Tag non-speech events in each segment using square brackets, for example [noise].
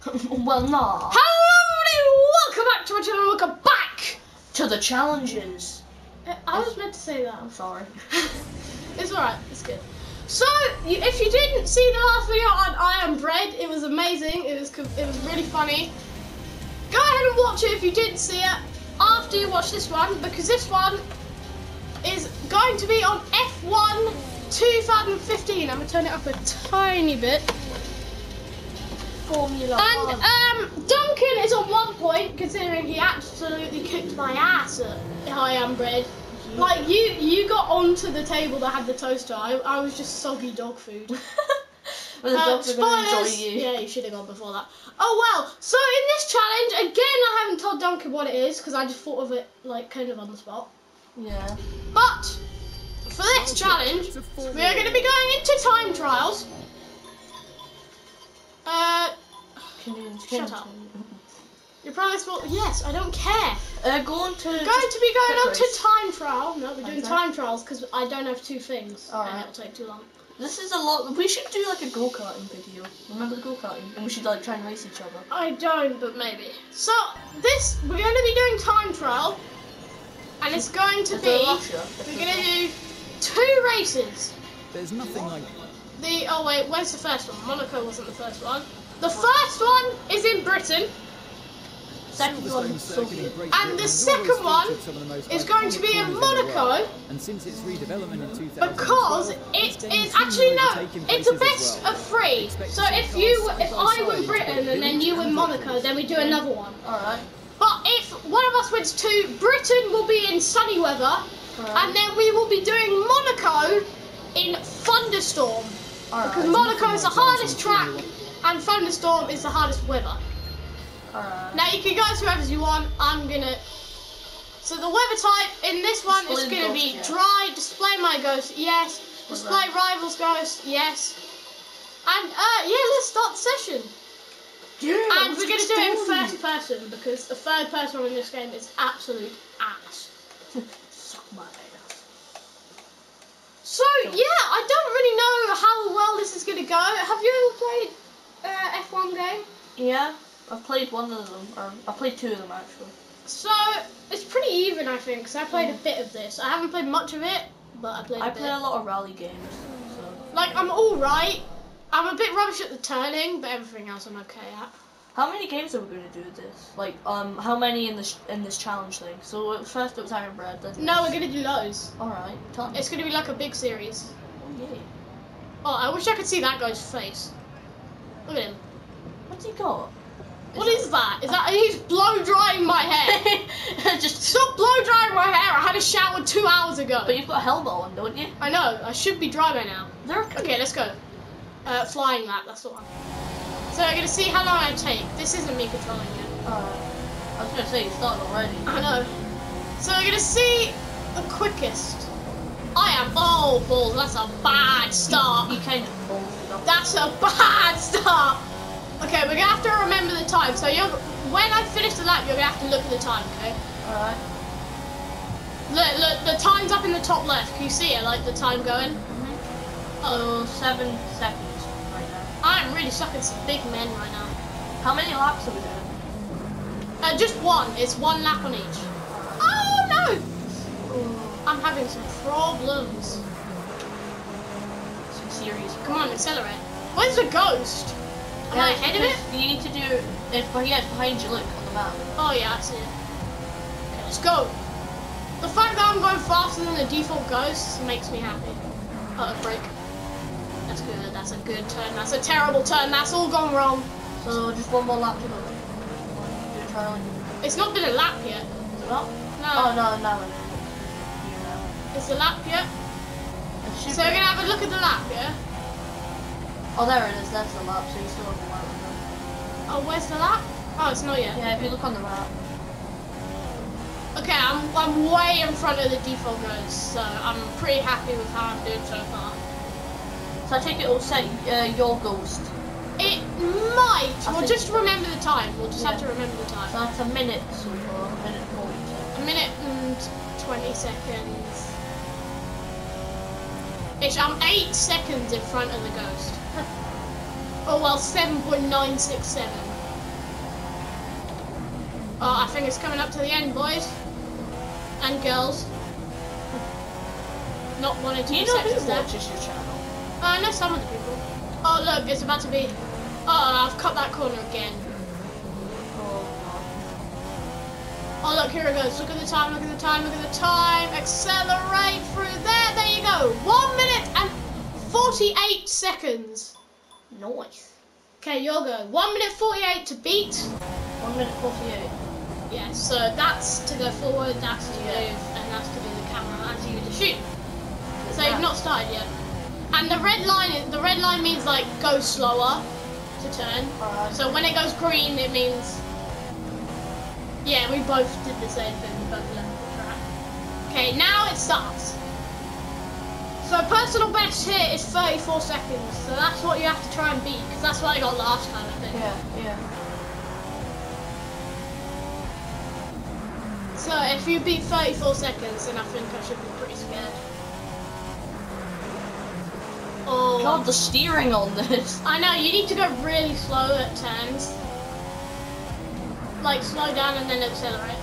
[laughs] well, nah. Hello, everybody! Welcome back to my channel. Welcome back. To the challenges. Uh, I was meant to say that. I'm sorry. [laughs] it's alright. It's good. So, if you didn't see the last video on I Am Bread, it was amazing. It was it was really funny. Go ahead and watch it if you didn't see it after you watch this one, because this one is going to be on F1 2015. I'm gonna turn it up a tiny bit. Formula And One. um, Duncan is on one point, considering he absolutely kicked my ass at I Am Bread. Like you, you got onto the table that had the toaster. I, I was just soggy dog food. [laughs] Well, the Uh, dogs are gonna enjoy spoilers. you. Yeah, you should have gone before that. Oh well. So in this challenge, again, I haven't told Duncan what it is because I just thought of it like kind of on the spot. Yeah. But for this challenge, we are going to be going into time trials. Uh, Can you, Shut can up. [laughs] your prize will. Yes, I don't care. Uh, go on to. Going to be going on to time trial. No, we're doing Okay. time trials because I don't have two things. Alright. And it'll take too long. This is a lot. We should do like a go karting video. Remember the go karting? And we should like try and race each other. I don't, but maybe. So this we're going to be doing time trial, and it's going to Is be Russia? we're going to do two races. There's nothing like The oh wait, where's the first one? Monaco wasn't the first one. The first one is in Britain, Second one. Silverstone Circuit Soviet. in Great And the second one featured some of the most is going to be in corners the world. Monaco. And since its redevelopment in 2012, because it's it gained is two actually no, it's a best of three. So if you if I side win Britain and then you win and Monaco, then we do another one. Alright. But if one of us wins two, Britain will be in sunny weather, and then we will be doing Monaco in thunderstorm. Because Monaco is the hardest track, and thunderstorm is the hardest weather. Alright. Now you can go as whoever you want. I'm gonna. So the weather type in this one is gonna be yeah. dry. Display my ghost, yes. Display rivals ghost, yes. And uh, yeah, let's start the session. Yeah. And we're gonna do it in first person because the third person in this game is absolute ass. [laughs] Suck my ass. So yeah, I don't really know how well this is gonna go. Have you ever played uh, F1 game? Yeah. I've played one of them. Or I played two of them actually. So it's pretty even, I think. Cause I played a bit of this. I haven't played much of it, but I played. a I bit. play a lot of rally games. So. Like I'm all right. I'm a bit rubbish at the turning, but everything else I'm okay at. How many games are we going to do with this? Like, um, how many in this in this challenge thing? So first it was I Am Bread, then. No, we're gonna do loads. All right, tell me. It's gonna be like a big series. Oh, yeah. Oh, I wish I could see that guy's face. Look at him. What's he got? What is that? Is that he's blow drying my hair? [laughs] Just. Stop blow drying my hair. I had a shower two hours ago. But you've got a helmet on, don't you? I know. I should be dry by now. There. Okay, let's go. Uh, flying lap. That's the one. So we're gonna see how long I take. This isn't me controlling it. Alright. I was gonna say you started already. I know. So we're gonna see the quickest. I am. Oh, balls. That's a bad start. You kind of up. That's a bad start. Okay, we're gonna have to remember the time. So you're when I finish the lap, you're gonna have to look at the time. Okay. Alright. Look, look. The time's up in the top left. Can you see it? Like the time going. So seven seconds right now. I'm really sucking some big men right now. How many laps are we doing? Uh, just one. It's one lap on each. Oh no! I'm having some problems. Some serious. Come on, accelerate. Where's the ghost? Am I ahead of it? You need to do it. Yeah, it's behind you. Look on the map. Oh yeah, I see it. Okay, let's go. The fact that I'm going faster than the default ghost makes me happy. Oh, brake. That's good. That's a good turn. That's a terrible turn. That's all gone wrong. So just one more lap to go. Do a trial. It's not been a lap yet. Is it not? No. Oh no, no. Here. It's a lap yet. So we're gonna have a look at the lap, yeah? Oh, there it is. That's the lap. So you still have a lap. Oh, where's the lap? Oh, it's not yet. Yeah, if you look on the map. Okay, I'm, I'm way in front of the default ghost, so I'm pretty happy with how I'm doing so far. So I take it will set uh, your ghost. It might. I We'll just remember the time. We'll just have to remember the So time. that's a minute so far. A minute forty. A minute and 20 seconds. Ish, I'm 8 seconds in front of the ghost. [laughs] oh well, 7.967. Oh, I think it's coming up to the end, boys and girls. [laughs] Not wanting to Do you know who watches your channel? Uh, I know some of the people. Oh, look, it's about to be. Oh, I've cut that corner again. Oh, look, here it goes. Look at the time, look at the time, look at the time. Accelerate through there. There you go. One minute and 48 seconds. Nice. Okay, you'll go. One minute 48 to beat. One minute forty-eight. Yeah, so that's to go forward, that's to Yeah. move, and that's to do the camera and you to shoot. So Yeah. you've not started yet. And the red line is the red line means like go slower to turn. Alright. So when it goes green it means Yeah, we both did the same thing, we both left the track. Okay, now it starts. So personal best here is 34 seconds, so that's what you have to try and beat, because that's what I got last time, I think. Yeah, yeah. So if you beat 34 seconds, then I think I should be pretty scared. Oh, God, the steering on this. I know you need to go really slow at turns. Like slow down and then accelerate.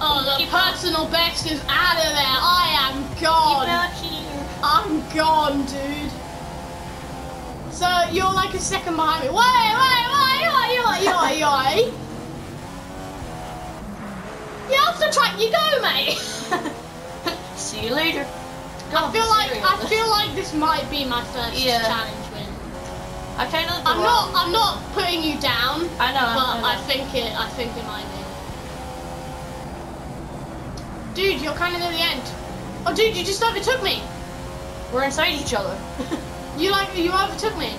Oh, the personal best is out of there. I am gone. I'm gone, dude. So you're like a second behind me. Wait, wait, wait, wait, wait, wait, wait. Yeah, off the track you go, mate. [laughs] See you later. I feel like I this. feel like this might be my first Yeah. challenge win. I kind of. I'm not I'm not putting you down, I know. but I I think it I think it might be. Dude, you're kind of near the end. Oh, dude, you just overtook me. We're inside each other. [laughs] You like you overtook me.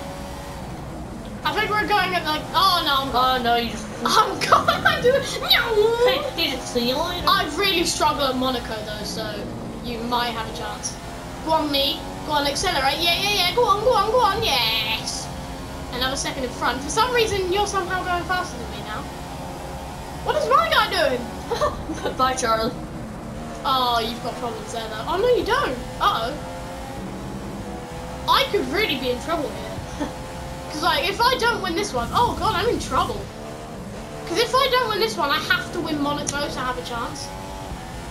I think we're going at like oh no I'm oh no, you just. [laughs] I'm gone. I do it. see you later. I really struggle at Monaco though, so you might have a chance. Go on, me. Go on, accelerate. Yeah, yeah, yeah. Go on, go on, go on. Yes. Another second in front. For some reason, you're somehow going faster than me now. What is my guy doing? [laughs] Bye, Charlie. Oh, you've got problems there though. Oh no, you don't. Uh oh. I could really be in trouble here. [laughs] Cause like, if I don't win this one, oh god, I'm in trouble. Cause if I don't win this one, I have to win Monaco to have a chance.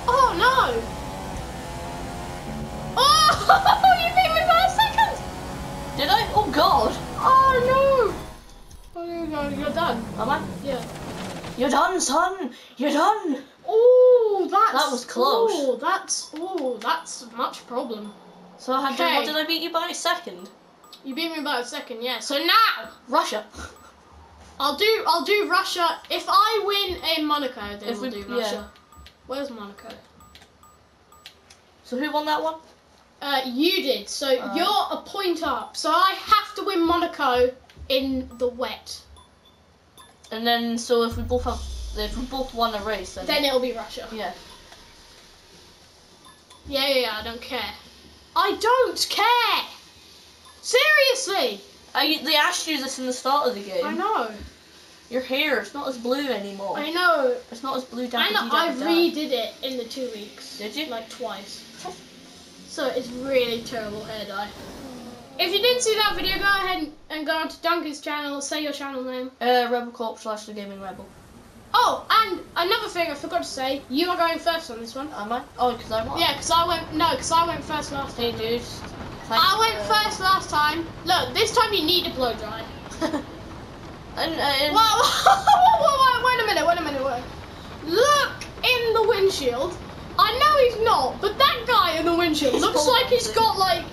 Oh no. [laughs] You beat me by a second. Did I? Oh God. Oh no. Oh no, you're done. Am I? Yeah. You're done, son. You're done. Oh, that's That was close. Oh, that's oh, that's much problem. So I had to, what did I beat you by? a Second. You beat me by a second, yeah. So now Russia. I'll do I'll do Russia. If I win in Monaco, then If we'll we- do yeah. Russia. Where's Monaco? So who won that one? Uh, you did. So Alright. you're a point up. So I have to win Monaco in the wet. And then, so if we both have, if we both won a race, then, Then it'll be Russia. yeah. Yeah, yeah, yeah. I don't care. I don't care. Seriously. I, they asked you this in the start of the game. I know. Your hair, it's not as blue anymore. I know. It's not as blue down I know. I redid it in the two weeks. Did you? Like twice. So it's really terrible hair dye. If you didn't see that video, go ahead and go onto Duncan's channel. Say your channel name. Uh, Rebel Corp slash the Gaming Rebel. Oh, and another thing I forgot to say. You are going first on this one. Am I? Oh, because I won. Yeah, because I went. No, because I went first last Hey, time. dude. I went first last time. Look, this time you need to blow dry. and, uh, and Whoa, whoa, whoa, whoa, wait a minute, wait a minute, wait. Look in the windshield. Know he's not, but that guy in the windshield looks like he's got like.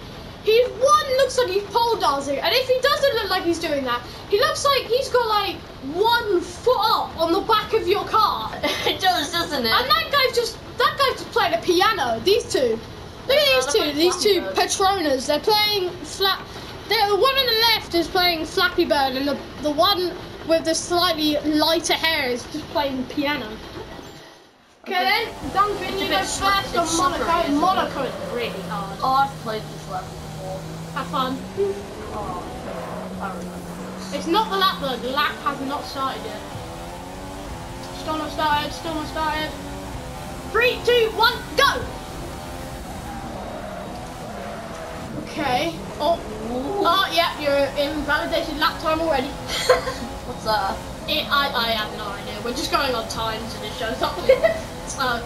He's one looks like he's pole dancing, and if he doesn't look like he's doing that, he looks like he's got like one foot up on the back of your car. [laughs] it does, doesn't it? And that guy's just that guy's just playing a piano. These two. Look at these two. These two Petronas. They're playing flat. The one on the left is playing Flappy Bird, and the the one with the slightly lighter hair is just playing piano. Okay, Okay. then Duncan, you go first on Monaco. Monaco is really hard. Oh, I've played this level before. Have fun. Oh, I. It's not the lap though. The lap has not started yet. Still not started. Still not started. Three, two, one, go. Okay. Oh, Ooh. oh, yeah. You're in validated lap time already. [laughs] [laughs] What's that? It, I, I have no idea. We're just going on times and it shows up. [laughs] so,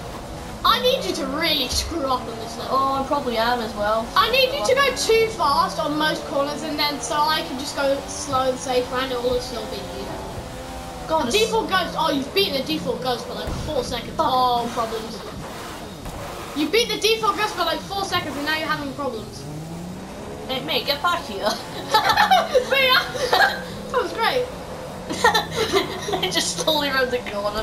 I need you to really screw up on this level. Oh, I probably am as well. I need you to go too fast on most corners and then so I can just go slow and safe and it will still beat you. God, The default ghost, oh, you've beaten oh, the default ghost for like four seconds. Oh, problems. You beat the default ghost for like four seconds and now you're having problems. Hey, mate, get back here. [laughs] See ya? [laughs] That was great. [laughs] I just slowly around the corner.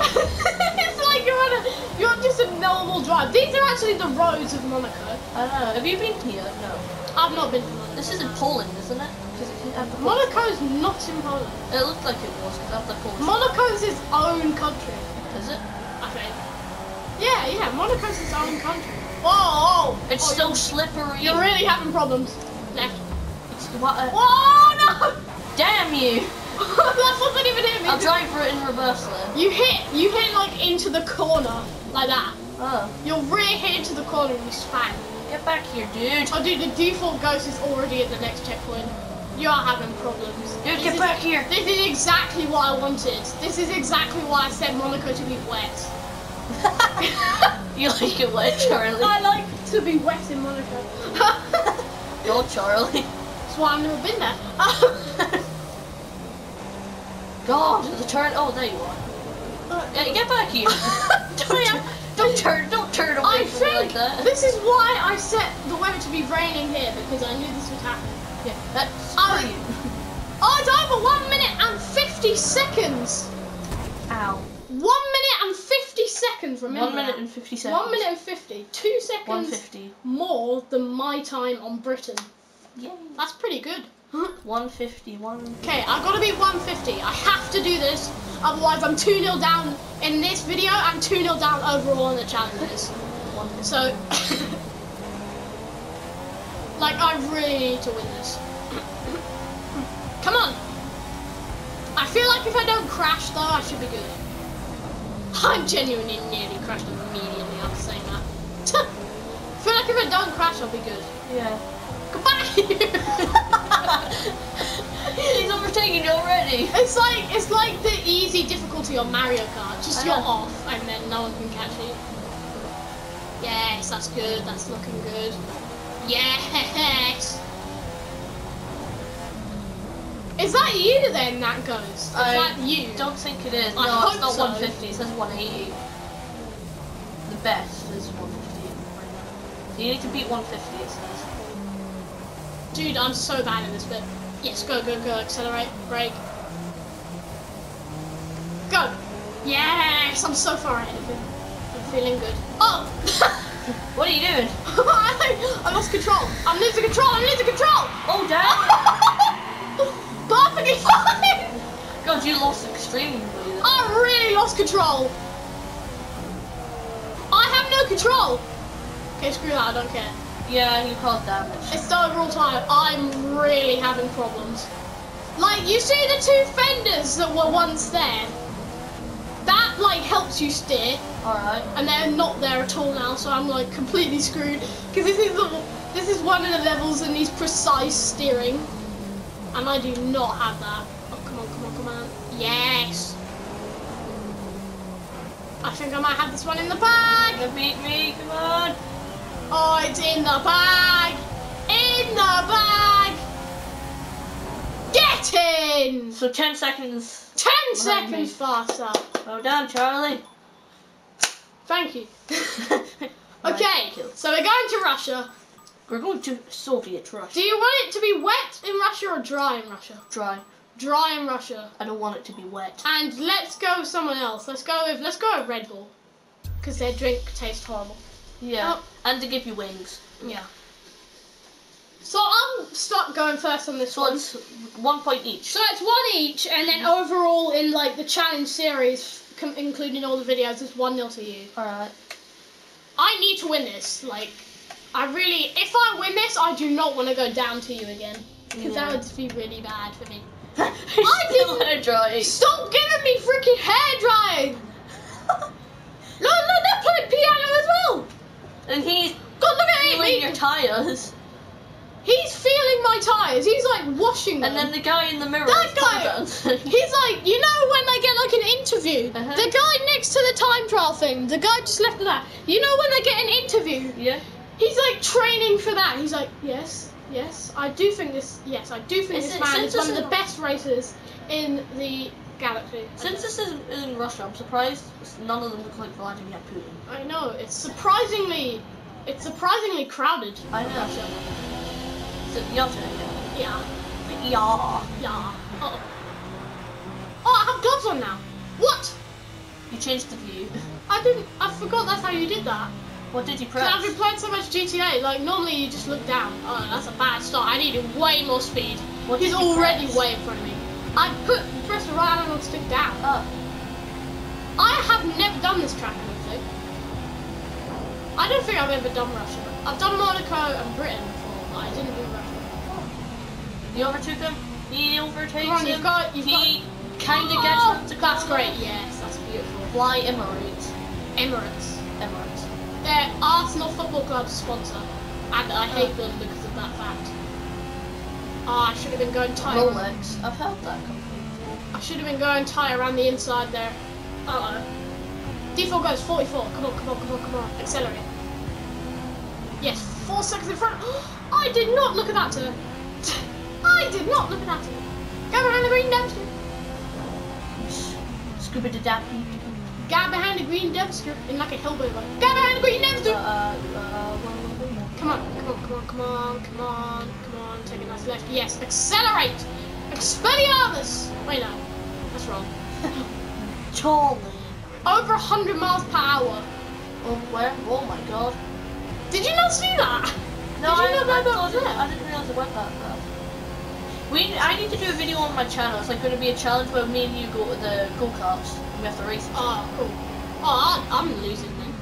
You're on a, you're on just a normal drive. These are actually the roads of Monaco. I don't know. Have you been here? No. I've not been to Monaco. This is in Poland, isn't it? Because it have the Monaco's not in Poland. It looked like it was because I have the Polish. Monaco's its own country, is it? I think. Yeah, yeah, Monaco's its own country. Whoa, whoa. It's oh, so slippery. You're really having problems. Left. It's, what, uh, Whoa, no! damn you! [laughs] that wasn't even him. Drive for it in reverse then. You hit, you hit like into the corner, like that. Oh, Your rear hit into the corner and you span. get back here, dude. Oh dude, the default ghost is already at the next checkpoint. You are having problems. Dude, This get is- back here. This is exactly what I wanted. This is exactly why I said Monaco to be wet. [laughs] you like it wet, Charlie? I like to be wet in Monaco. [laughs] Go, Charlie. That's why I've never been there. God, the turn. Oh, there you are. Uh, yeah, get back here. [laughs] don't, Yeah. don't turn. Don't turn away I from me like that. this is why I set the weather to be raining here because I knew this would happen. Yeah, that's you. Oh, it's over one minute and 50 seconds. Ow. One minute and 50 seconds, remember One minute and fifty seconds. One minute and 50. Two seconds One fifty. more than my time on Britain. Yay. That's pretty good. One fifty. One. Okay, I've gotta be 150. I have to do this, otherwise I'm 2 0 down in this video and 2 0 down overall in the challenges. So, [laughs] like, I really need to win this. [coughs] Come on! I feel like if I don't crash, though, I should be good. I'm genuinely nearly crashed immediately after saying that. [laughs] I feel like if I don't crash, I'll be good. Yeah. Goodbye! [laughs] [laughs] He's overtaking you already. It's like it's like the easy difficulty on Mario Kart. Just I you're know. off and then no one can catch you. Yes, that's good. That's looking good. Yes. Is that you then? That goes. Is I that um, you? Don't think it is. I no, hope it's not so. 150. It says 180. The best is 150 right now. So you need to beat 150. It says. Dude, I'm so bad in this bit. Yes, go, go, go. Accelerate. Brake. Go. Yes, I'm so far ahead of him. I'm feeling good. Oh. [laughs] What are you doing? [laughs] I lost control. I'm losing control. I'm losing control. Oh damn! [laughs] Perfectly fine. God, you lost extremely. I really lost control. I have no control. Okay, screw that. I don't care. Yeah, you caused damage. It's the overall time. I'm really having problems. Like you see the two fenders that were once there. That like helps you steer, All right. and they're not there at all now. So I'm like completely screwed because this is the this is one of the levels that needs precise steering, and I do not have that. Oh come on, come on, come on! Yes. I think I might have this one in the bag. Beat me. Come on. Oh, it's in the bag! In the bag! Get in! So 10 seconds. Ten Behind me. seconds faster. Well done, Charlie. Thank you. [laughs] Okay, so we're going to Russia. We're going to Soviet Russia. Do you want it to be wet in Russia or dry in Russia? Dry. Dry in Russia. I don't want it to be wet. And let's go with someone else. Let's go with let's go with Red Bull. Because their drink tastes horrible. Yeah. Oh. And to give you wings. Yeah. So I'm start going first on this So one. it's one point each. So it's one each, and then overall in like the challenge series, including all the videos, it's one nil to you. Alright. I need to win this. Like, I really, if I win this, I do not want to go down to you again, because Yeah. that would be really bad for me. [laughs] I didn't- hair dry. Stop giving me freaking hair drying! Look, [laughs] look, they're playing piano as well. And he's God, look at feeling it. your tires. He's feeling my tires. He's like washing them. And then the guy in the mirror. That guy- [laughs] He's like, you know when they get like an interview? Uh-huh. The guy next to the time trial thing, the guy just left of that. You know when they get an interview? yeah. He's like training for that. He's like, yes, yes, I do think this, yes, I do think Is this man is one of the best racers in the galaxy. Since this is in Russia, I'm surprised none of them look like Vladimir Putin. I know, it's surprisingly, it's surprisingly crowded. I know. So, your turn, Yeah, yeah. Yeah. yeah. Oh. Oh, I have gloves on now. What? You changed the view. [laughs] I didn't, I forgot that's how you did that. What did you press? I've been playing so much GTA, like normally you just look down. Oh, that's a bad start. I needed way more speed. What He's already press? way in front of me. I put press right analog stick down. Oh. I have never done this track, I don't think. I don't think I've ever done Russia. I've done Monaco and Britain before, but I didn't do Russia. You overtook him. He overtakes Come on, him. you've got- you've he kind of Oh, gets him to That's great. Yes, that's beautiful. Fly Emirates. Emirates. Emirates. They're Arsenal Football Club's sponsor, and I hate oh. them because of that fact. Oh, I should have been going tight. Rolex. I've heard that. I should have been going tight around the inside there. Uh oh. Default goes 44. Come on, come on, come on, come on. Accelerate. Yes, four seconds in front. [gasps] I did not look at that turn. [laughs] I did not look at that turn. Go behind the green dumpster. Scuba da dappy. Go behind the green dumpster in like a hillbilly. Go behind the green dumpster. uh, uh. Come on, come on, come on, come on, come on, come on. Take a nice left. Yes, accelerate. Expelliarmus. Wait, no. That's wrong. [laughs] Charlie. Over 100 miles per hour. Oh, where? Oh my god. Did you not see that? No, Did I, you know I, that that was it-? I didn't realize it went that fast. We, I need to do a video on my channel. It's like going to be a challenge where me and you go to the go karts. and We have to race. Oh, cool. Oh, I, I'm losing then.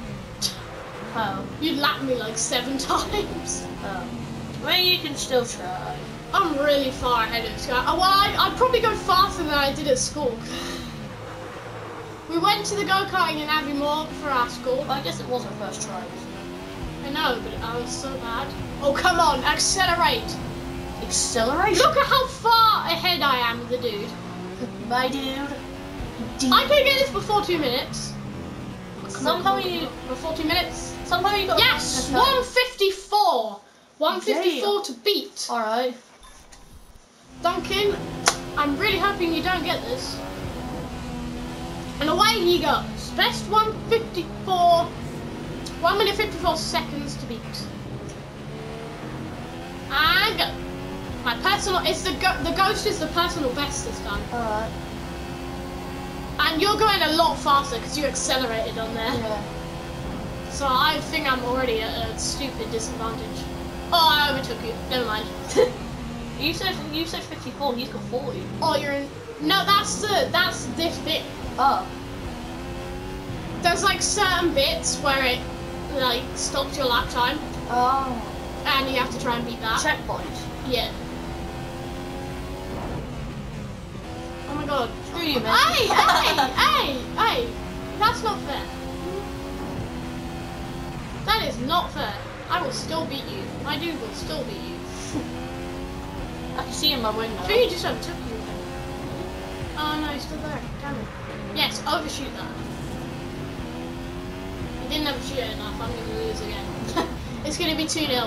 Oh, You lapped me like seven [laughs] times. oh. Well, you can still try. I'm really far ahead of this guy. Oh, well, I, I'd probably go faster than I did at school. We went to the go-karting in Abbey-Moor for our school. I guess it was our first try. I know, but I was so bad. Oh, come on, accelerate. Acceleration. Look at how far ahead I am of the dude. my dude. I can get this before two minutes. Somehow you, Before two minutes. somehow you got. Yes, Okay. 154. 154 to beat. All right. Duncan, I'm really hoping you don't get this. And away he goes. Best 154. 1 minute 54 seconds to beat. And go. My personal, it's the go, the ghost is the personal best this time. All right. And you're going a lot faster because you accelerated on there. Yeah. So I think I'm already at a stupid disadvantage. Oh, I overtook you. Never mind. [laughs] You said you said 54. He's got 40. Oh, you're in. No, that's the that's this bit. Oh. There's like certain bits where it like stops your lap time, Oh. and you have to try and beat that. Checkpoint. Yeah. Oh my god. Screw you, man. Hey, hey, [laughs] hey, hey! That's not fair. That is not fair. I will still beat you. My dude will still beat you. [laughs] I can see in my window. I think he just overtook you. Oh no, he's still there. Damn it. Yes, overshoot that. You didn't overshoot it enough. I'm going to lose again. [laughs] it's going to be 2 0.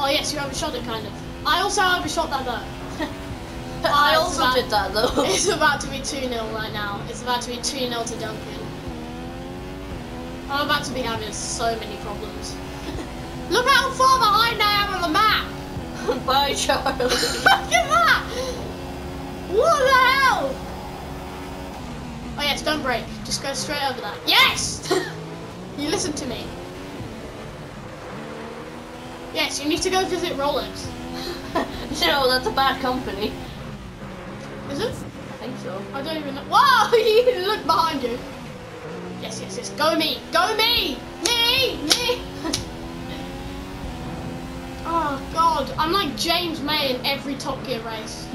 Oh, yes, you overshot it kind of. I also overshot that though. [laughs] I also about- did that though. [laughs] It's about to be 2 0 right now. It's about to be 2 0 to Duncan. I'm about to be having so many problems. Look how far behind I am on the map! [laughs] Bye, Charlie. Look at that! What the hell? Oh yes, don't brake. Just go straight over that. Yes! [laughs] you listen to me. Yes, you need to go visit Rolex. [laughs] no, that's a bad company. Is it? I think so. I don't even know. Wow! you look behind you. Yes, yes, yes. Go me! Go me! Me! Me! Oh god, I'm like James May in every Top Gear race.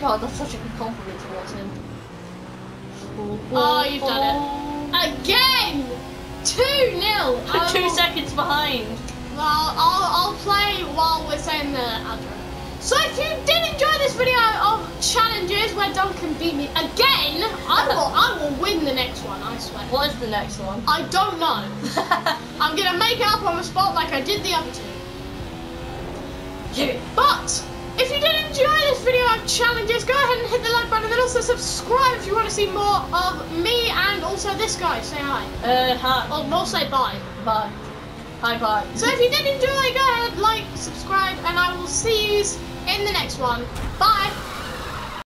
God, that's such a good compliment towards him. Oh, you've done it. Again! 2 0! [laughs] Two oh. seconds behind. Well, I'll, I'll play while we're saying the outro. So if you did enjoy this video of challenges where Duncan beat me again, I will [laughs] I will win the next one, I swear. What is the next one? I don't know. [laughs] I'm gonna make it up on the spot like I did the other two. Yeah. But if you did enjoy this video of challenges, go ahead and hit the like button and also subscribe if you want to see more of me and also this guy. Say hi. Uh, hi. Or more say bye. Bye. Hi, bye. So if you did enjoy, go ahead, like, subscribe, and I will see you in the next one. Bye.